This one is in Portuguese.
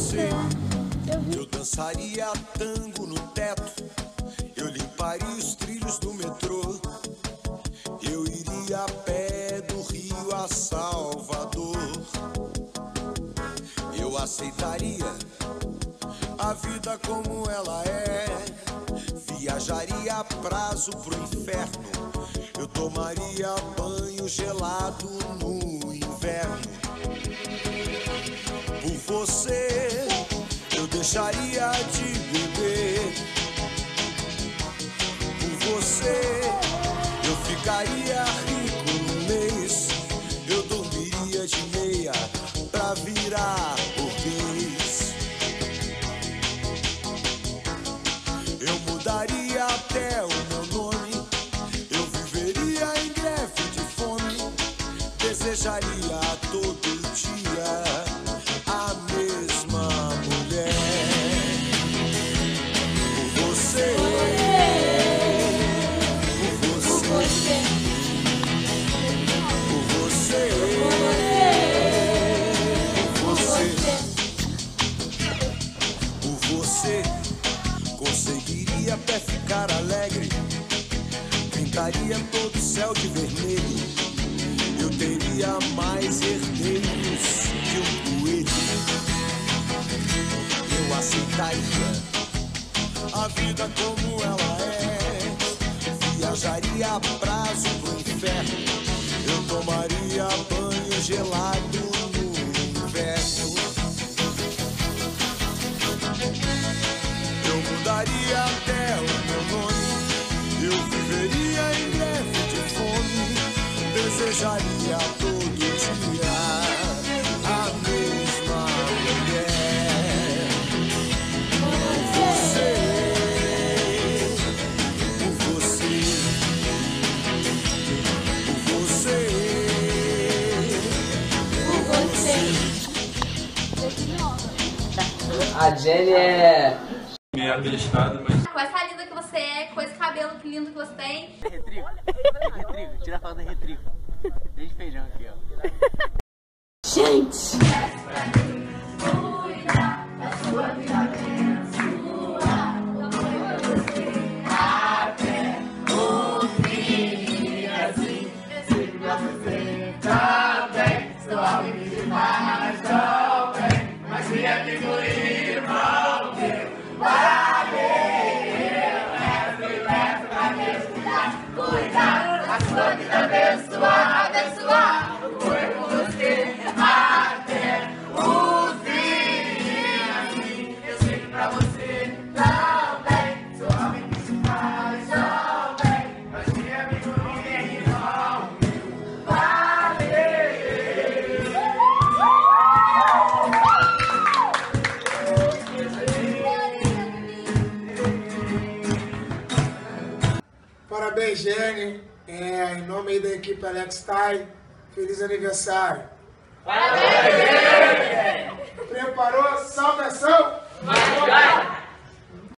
você. Eu dançaria tango no teto. Eu limparia os trilhos do metrô. Eu iria a pé do Rio a Salvador. Eu aceitaria a vida como ela é. Viajaria a prazo pro inferno. Eu tomaria banho gelado no inverno por você eu deixaria de Desejaria todo dia a mesma mulher. Por você, por você, por você, por você, por você, conseguiria até ficar alegre. Pintaria todo o céu de vermelho. Eu teria mais herdeiros que um coelho. Eu aceitaria a vida como ela é. Viajaria a prazo pro inferno. Eu tomaria banho gelado Desejaria todo dia a mesma mulher. Por você, por você, por você, por você. A Jenny é. meio abestado, mas Com essa linda que você é, esse cabelo que lindo que você tem. Retrigo. Retrigo. Tira a foto do retrigo. Deixa feijão aqui, ó. Parabéns, cuidar, a sua vida abençoar, abençoar. Jenny. É, em nome da equipe Alex Tai, feliz aniversário. Parabéns, Preparou? Saudação!